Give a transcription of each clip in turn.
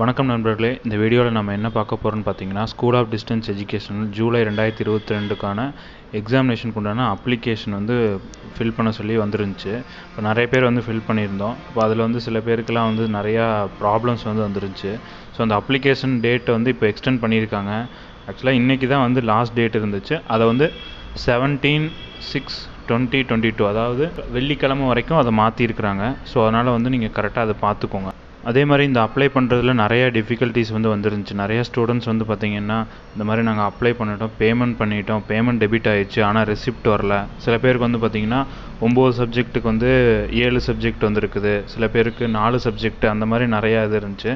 வணக்கம் நண்பர்களே இந்த வீடியோவில் நம்ம என்ன பார்க்க போகிறோம்னு பார்த்தீங்கன்னா school of distance education July ரெண்டாயிரத்தி இருபத்தி ரெண்டுக்கான எக்ஸாமினேஷனுக்கு உண்டான அப்ளிகேஷன் வந்து ஃபில் பண்ண சொல்லி வந்துருந்துச்சு. இப்போ நிறைய பேர் வந்து ஃபில் பண்ணியிருந்தோம். இப்போ அதில் வந்து சில பேருக்கெலாம் வந்து நிறையா ப்ராப்ளம்ஸ் வந்து வந்துருந்துச்சு. ஸோ அந்த அப்ளிகேஷன் டேட்டை வந்து இப்போ எக்ஸ்டெண்ட் பண்ணியிருக்காங்க. ஆக்சுவலாக இன்றைக்கி தான் வந்து லாஸ்ட் டேட் இருந்துச்சு. அதை வந்து seventeen six twenty twenty two அதாவது வெள்ளிக்கிழமை வரைக்கும் அதை மாற்றிருக்கிறாங்க ஸோ அதனால் வந்து நீங்கள் கரெக்டாக அதை பார்த்துக்கோங்க. அதே மாதிரி இந்த அப்ளை பண்ணுறதுல நிறையா டிஃபிகல்ட்டிஸ் வந்து வந்துருந்துச்சு. நிறையா ஸ்டூடெண்ட்ஸ் வந்து பார்த்திங்கன்னா இந்த மாதிரி நாங்கள் அப்ளை பண்ணிட்டோம் பேமெண்ட் பண்ணிட்டோம் பேமெண்ட் டெபிட் ஆகிடுச்சு ஆனால் ரெசிப்ட் வரல. சில பேருக்கு வந்து பார்த்திங்கன்னா ஒம்பது சப்ஜெக்ட்டுக்கு வந்து ஏழு சப்ஜெக்ட் வந்துருக்குது. சில பேருக்கு நாலு சப்ஜெக்ட் அந்த மாதிரி நிறையா இது இருந்துச்சு.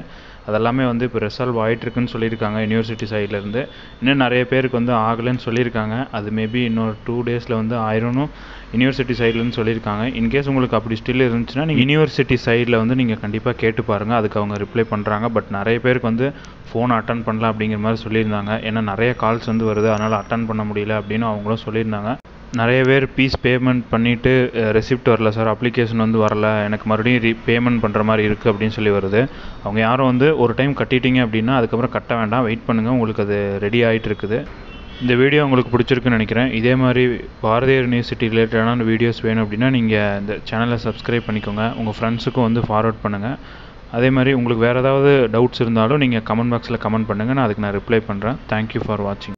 அதெல்லாமே வந்து இப்போ ரிசால்வ் ஆகிட்டுருக்குன்னு சொல்லியிருக்காங்க யூனிவர்சிட்டி சைட்லேருந்து இன்னும் நிறைய பேருக்கு வந்து ஆகலைன்னு சொல்லியிருக்காங்க. அது மேபி இன்னொரு டூ டேஸில் வந்து ஆயிரணும் யூனிவர்சிட்டி சைட்லன்னு சொல்லியிருக்காங்க. இன்கேஸ் உங்களுக்கு அப்படி ஸ்டில் இருந்துச்சுன்னா நீங்கள் யூனிவர்சிட்டி சைடில் வந்து நீங்கள் கண்டிப்பாக கேட்டு பாருங்கள் அதுக்கு அவங்க ரிப்ளை பண்ணுறாங்க பட் நிறைய பேருக்கு வந்து ஃபோன் அட்டன் பண்ணலாம் அப்படிங்கிற மாதிரி சொல்லியிருந்தாங்க. ஏன்னா நிறைய கால்ஸ் வந்து வருது. அதனால் அட்டன் பண்ண முடியல அப்படின்னு அவங்களும் சொல்லியிருந்தாங்க. நிறைய பேர் பீஸ் பேமெண்ட் பண்ணிவிட்டு ரெசிப்ட் வரல சார் அப்ளிகேஷன் வந்து வரல. எனக்கு மறுபடியும் ரீ பேமெண்ட் பண்ணுற மாதிரி இருக்குது அப்படின்னு சொல்லி வருது. அவங்க யாரும் வந்து ஒரு டைம் கட்டிட்டீங்க அப்படின்னா அதுக்கப்புறம் கட்ட வேண்டாம். வெயிட் பண்ணுங்கள் உங்களுக்கு அது ரெடி ஆகிட்டு இருக்குது. இந்த வீடியோ உங்களுக்கு பிடிச்சிருக்குன்னு நினைக்கிறேன். இதே மாதிரி பாரதியார் யூனிவர்சிட்டி ரிலேட்டடான வீடியோஸ் வேணும் அப்படின்னா நீங்கள் இந்த சேனலை சப்ஸ்கிரைப் பண்ணிக்கோங்க. உங்கள் ஃப்ரெண்ட்ஸுக்கும் வந்து ஃபார்வர்ட் பண்ணுங்கள் அதே மாதிரி உங்களுக்கு வேறு ஏதாவது டவுட்ஸ் இருந்தாலும் நீங்கள் கமெண்ட் பாக்ஸில் கமெண்ட் பண்ணுங்கள் நான் அதுக்கு நான் ரிப்ளை பண்ணுறேன் தேங்க்யூ ஃபார் வாட்சிங்